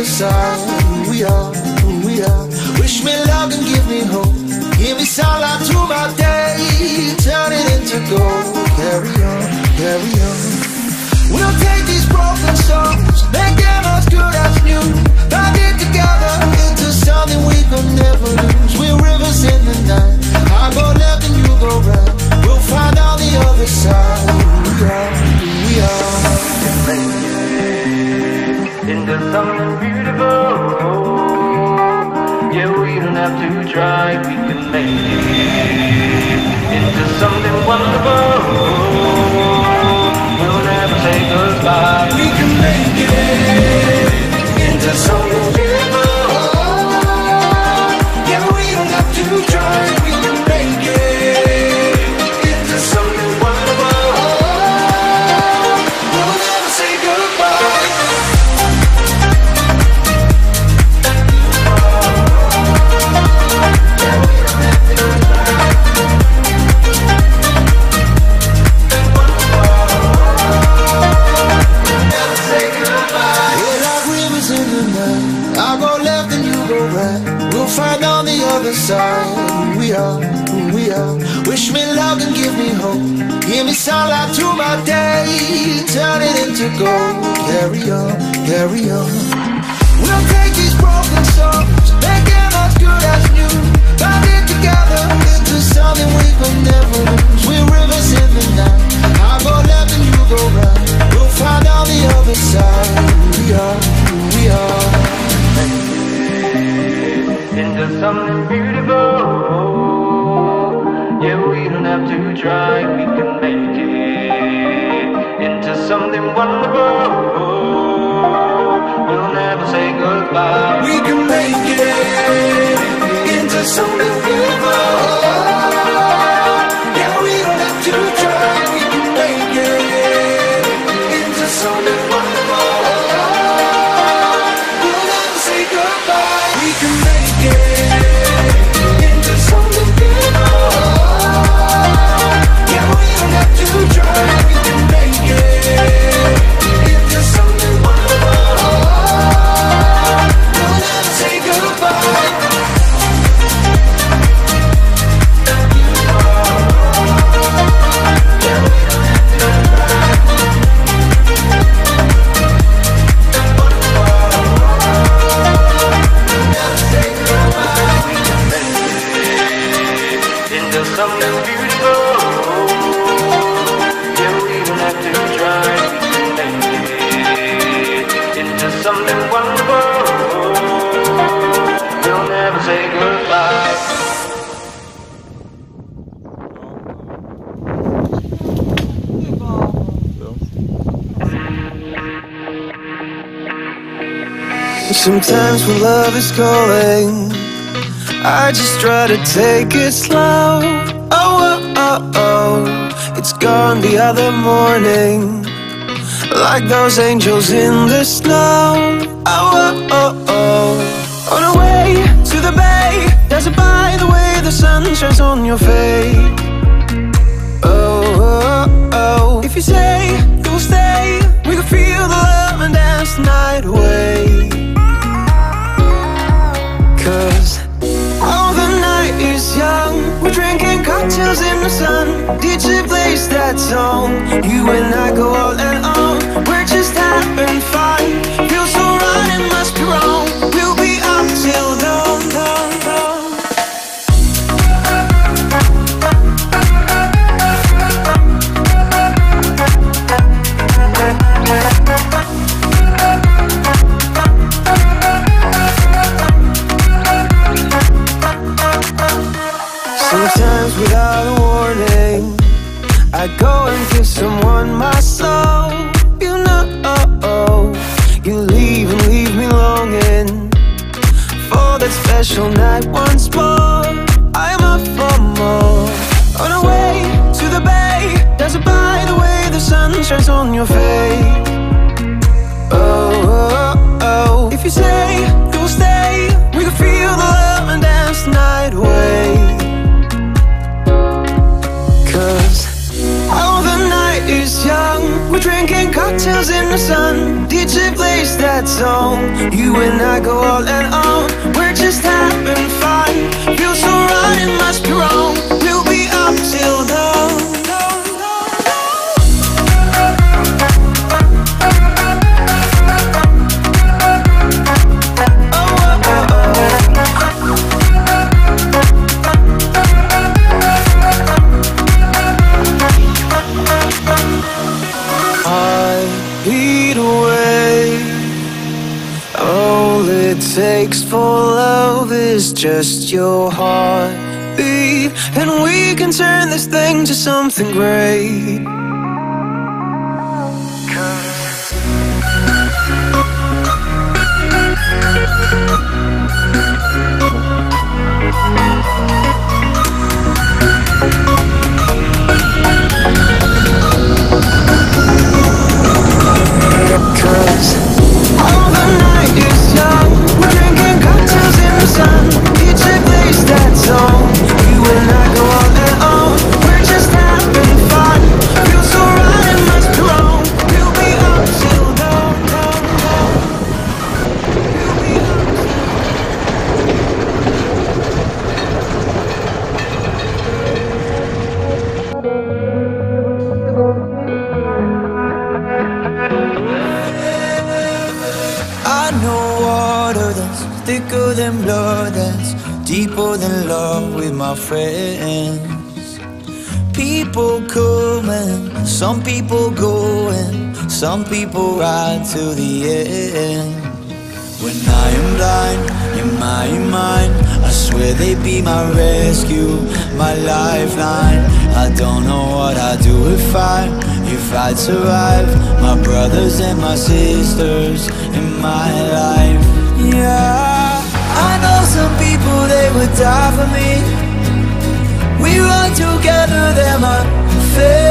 other side who we are, who we are. Wish me luck and give me hope. Give me sunlight to my day. Turn it into gold. Carry on, carry on. We'll take these broken songs, make them as good as new. Bind it together into something we could never lose. We're rivers in the night. I go left and you go right. We'll find on the other side who we are, who we are. into something beautiful. Try, we can make it into something wonderful. Gold. Carry on, carry on. We'll take these broken songs, make them as good as new. Bind it together into something we could never lose. We're rivers in the night. I go left and you go right. We'll find on the other side who we are, who we are. into something beautiful. Yeah, we don't have to try, we can it into Sometimes when love is calling, I just try to take it slow. Oh, oh, oh, oh, it's gone the other morning. Like those angels in the snow. Oh, oh, oh, oh. On our way to the bay, dazzled by the way the sun shines on your face. Oh, oh, oh. If you say you'll stay, we can feel the love and dance the night away. In the sun. DJ plays that song. You and I go special night once more. I'm up for more. On our way to the bay, dazzled by the way the sun shines on your face. Oh, oh, oh. If you say you'll stay, we can feel the love and dance the night away. Cocktails in the sun. DJ plays that song. You and I go all and on. We're just having fun. Feels takes for love is just your heartbeat, and we can turn this thing to something great. Thicker than blood, that's deeper than love with my friends. People coming, some people going, some people ride to the end. When I am blind in my mind, I swear they be my rescue, my lifeline. I don't know what I'd do if I, if I'd survive. My brothers and my sisters in my life. Yeah, I know some people they would die for me. We run together, they're my family.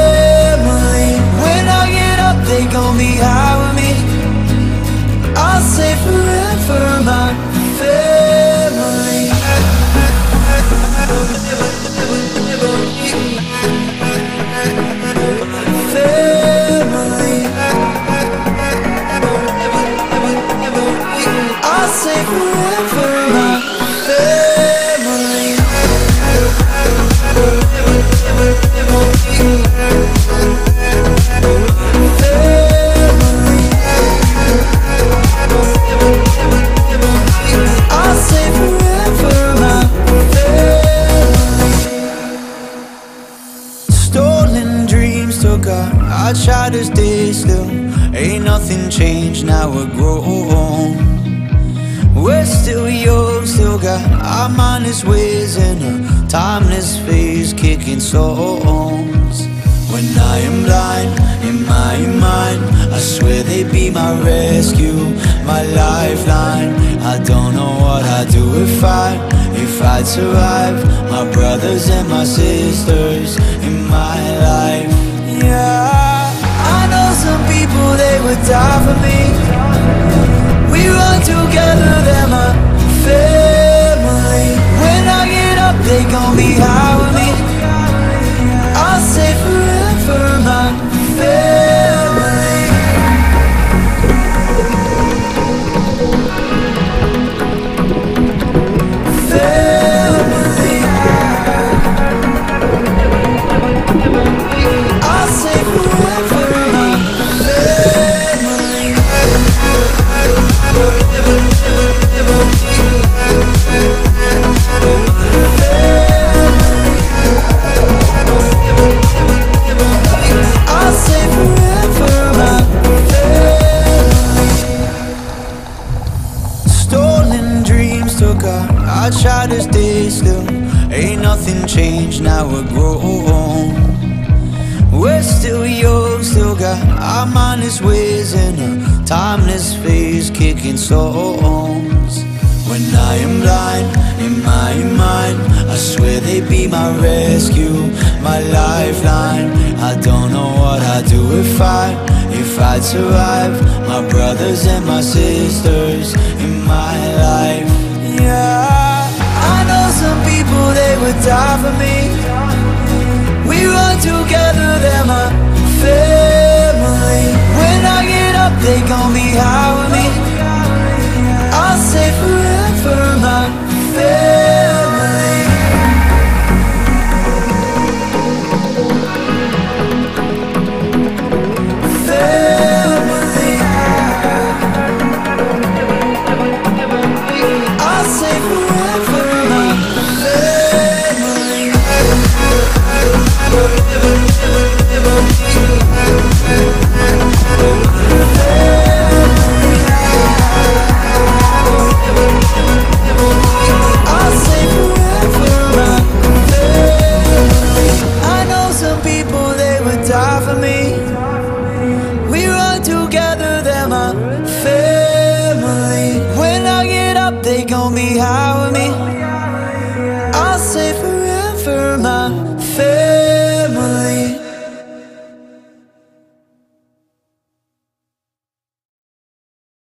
I try to stay still. Ain't nothing changed, now we're grown. We're still young, still got our mindless ways in a timeless phase, kicking songs. When I am blind in my mind, I swear they be my rescue, my lifeline. I don't know what I'd do if I, if I'd survive. My brothers and my sisters in my life. Yeah, some people they would die for me. We run together, Ain't nothing changed, now we're grown. We're still young, still got our mindless ways in a timeless phase, kicking songs. When I am blind in my mind, I swear they'd be my rescue, my lifeline. I don't know what I'd do if I, if I'd survive. My brothers and my sisters in my life. Die for me. We run together, they're my family.